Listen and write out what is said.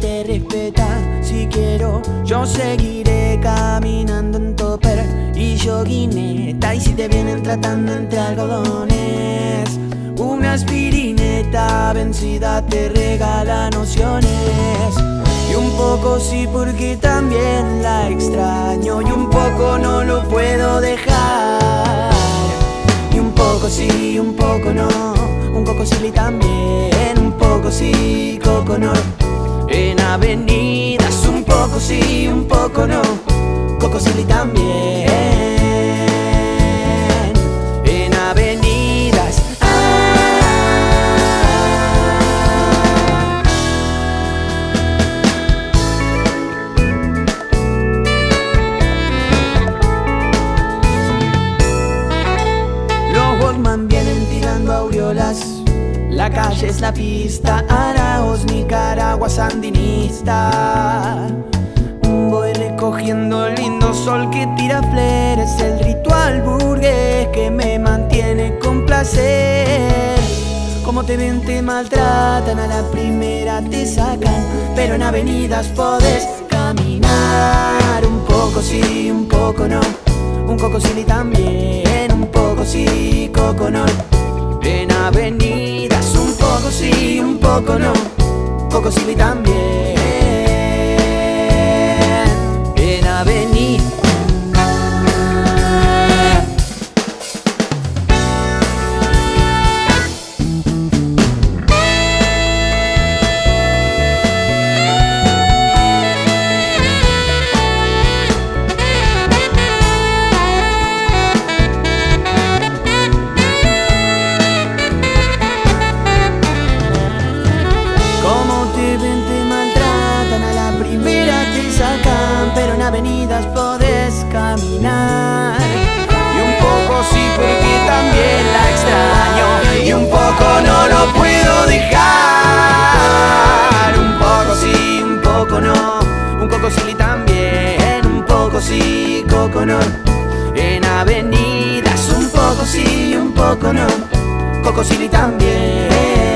te respeta. Si quiero, yo seguiré caminando en topper y yoguineta. Y si te vienen tratando entre algodones, una aspirineta vencida te regala nociones. Y un poco sí porque también la extraño y un poco no lo puedo dejar. Y un poco sí, un poco no, un poco sí también, un poco sí, coco no. En avenidas un poco sí, un poco no, coco sí también. La calle es la pista, Araos, Nicaragua, sandinista. Voy recogiendo el lindo sol que tira fleres, el ritual burgués que me mantiene con placer. Como te ven, te maltratan, a la primera te sacan, pero en avenidas podés caminar. Un poco sí, un poco no, un poco sí también, un poco sí, coco no. En avenidas un poco sí, un poco no, poco sí también. Avenidas un poco sí, un poco no, coco sí también.